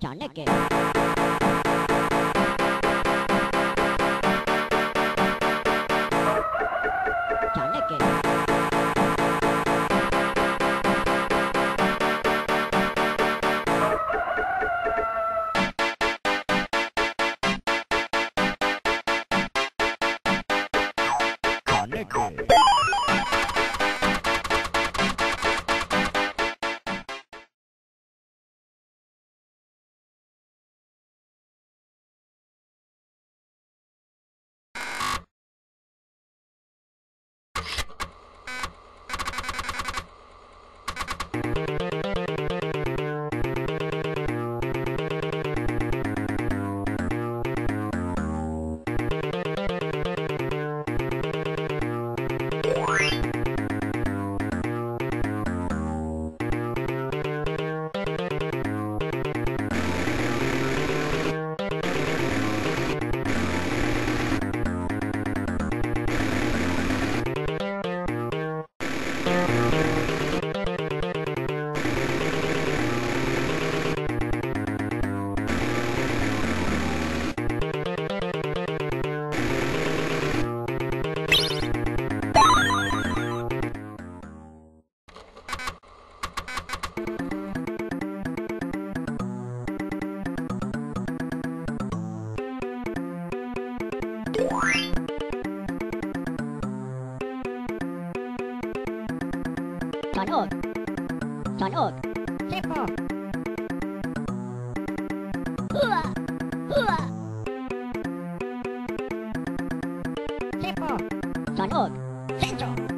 Y'all Tanok. Tanok. Sepo. Hua. Hua. Sepo. Tanok. Sencho. Sencho.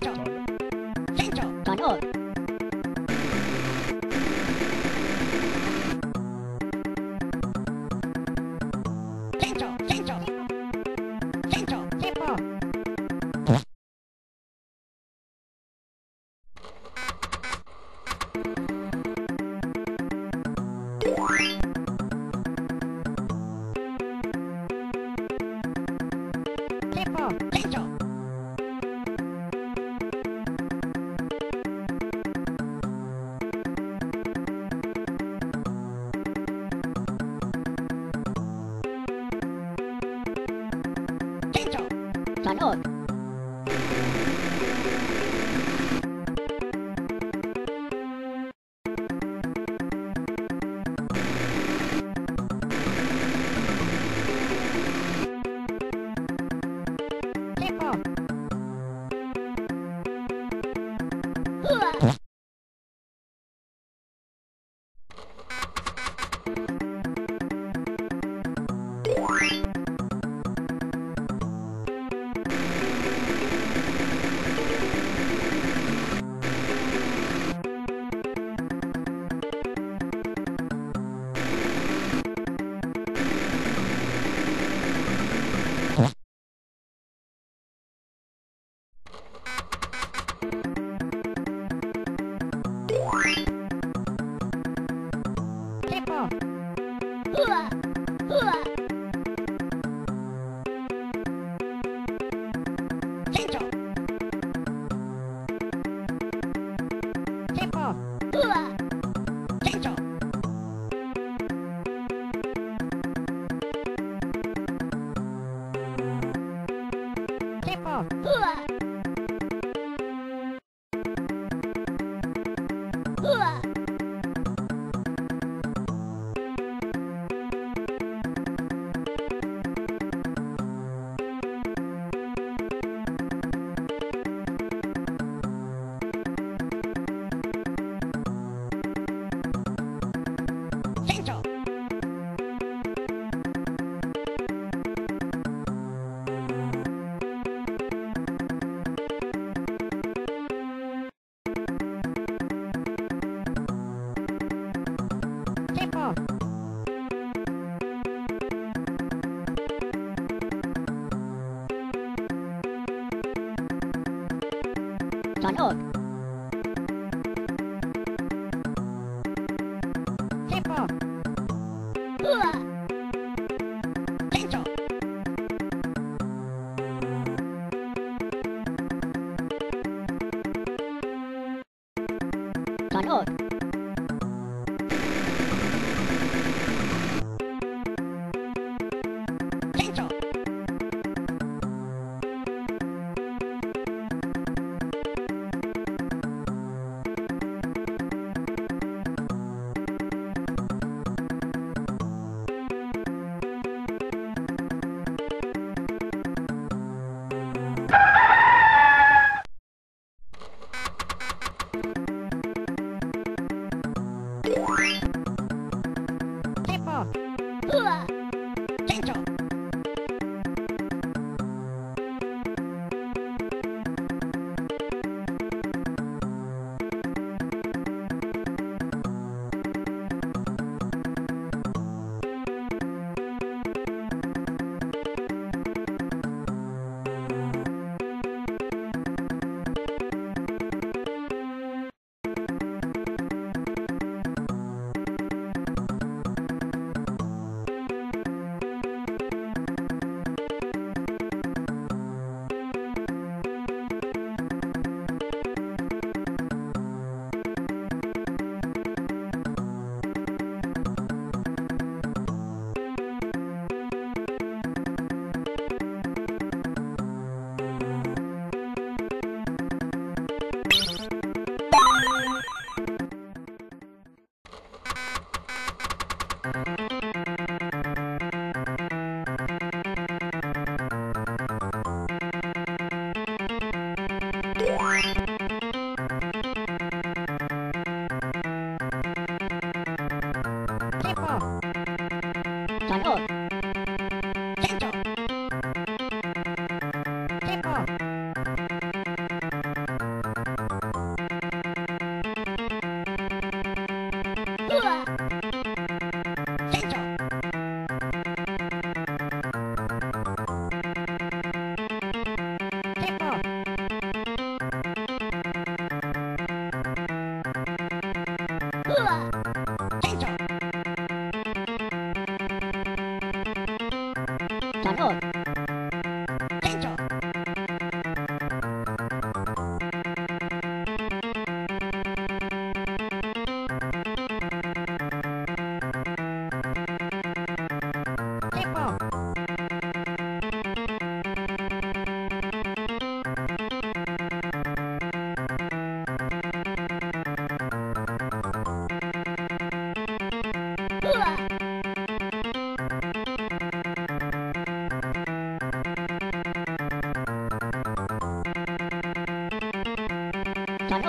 Don't. ấn ở www.ecom.org. Chắn